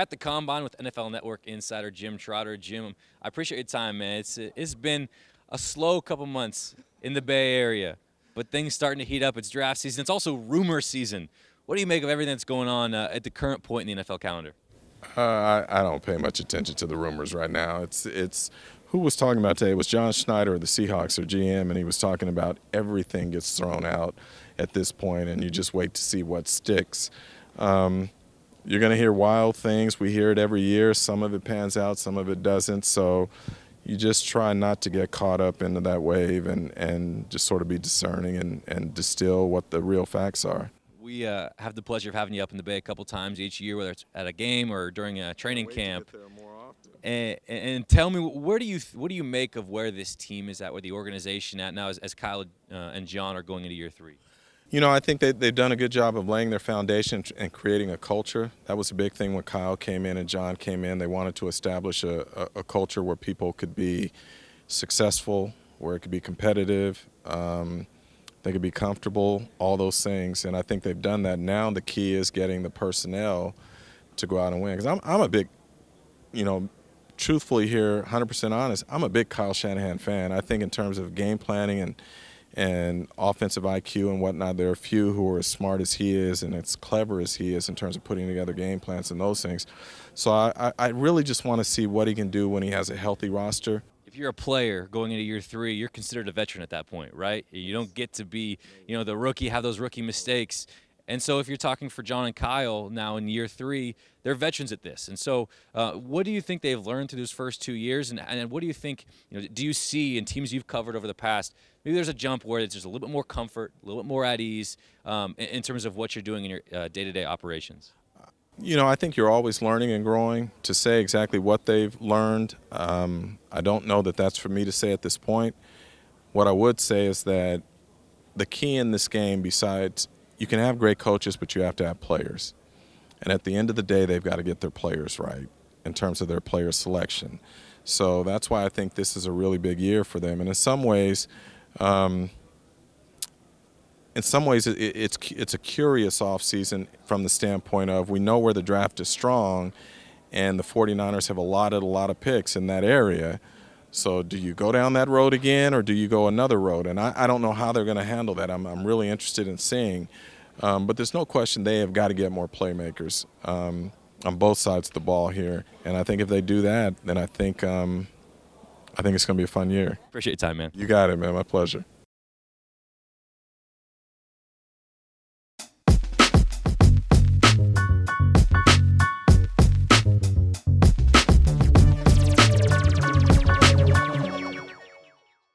at the combine with NFL Network insider Jim Trotter. Jim, I appreciate your time, man. It's it's been a slow couple months in the Bay Area, but things starting to heat up. It's draft season. It's also rumor season. What do you make of everything that's going on uh, at the current point in the NFL calendar? Uh, I, I don't pay much attention to the rumors right now. It's it's who was talking about today? It was John Schneider of the Seahawks or GM, and he was talking about everything gets thrown out at this point, and you just wait to see what sticks. Um, you're going to hear wild things. We hear it every year. Some of it pans out, some of it doesn't. So you just try not to get caught up into that wave and, and just sort of be discerning and, and distill what the real facts are. We uh, have the pleasure of having you up in the Bay a couple times each year, whether it's at a game or during a training camp. And, and, tell me, where do you what do you make of where this team is at, where the organization at now, as, as Kyle uh, and John are going into year three? You know, I think they, they've done a good job of laying their foundation and creating a culture. That was a big thing when Kyle came in and John came in. They wanted to establish a, a, a culture where people could be successful, where it could be competitive. Um, they could be comfortable, all those things. And I think they've done that. Now the key is getting the personnel to go out and win. Because I'm, I'm a big, you know, truthfully here, 100% honest, I'm a big Kyle Shanahan fan. I think in terms of game planning and and offensive IQ and whatnot, there are a few who are as smart as he is and as clever as he is in terms of putting together game plans and those things. So I, I really just want to see what he can do when he has a healthy roster if you're a player going into year three, you're considered a veteran at that point, right? You don't get to be, you know, the rookie, have those rookie mistakes. And so if you're talking for John and Kyle now in year three, they're veterans at this. And so uh, what do you think they've learned through those first two years? And, and what do you think, you know, do you see in teams you've covered over the past, maybe there's a jump where it's just a little bit more comfort, a little bit more at ease um, in, in, terms of what you're doing in your uh, day-to-day operations? You know, I think you're always learning and growing. To say exactly what they've learned, um, I don't know that that's for me to say at this point. What I would say is that the key in this game, besides you can have great coaches, but you have to have players. And at the end of the day, they've got to get their players right in terms of their player selection. So that's why I think this is a really big year for them. And in some ways, um, in some ways, it, it's it's a curious offseason from the standpoint of we know where the draft is strong, and the 49ers have allotted a lot of picks in that area. So do you go down that road again, or do you go another road? And I, I don't know how they're going to handle that. I'm, I'm really interested in seeing. Um, but there's no question they have got to get more playmakers um, on both sides of the ball here. And I think if they do that, then I think um, I think it's going to be a fun year. Appreciate your time, man. You got it, man. My pleasure.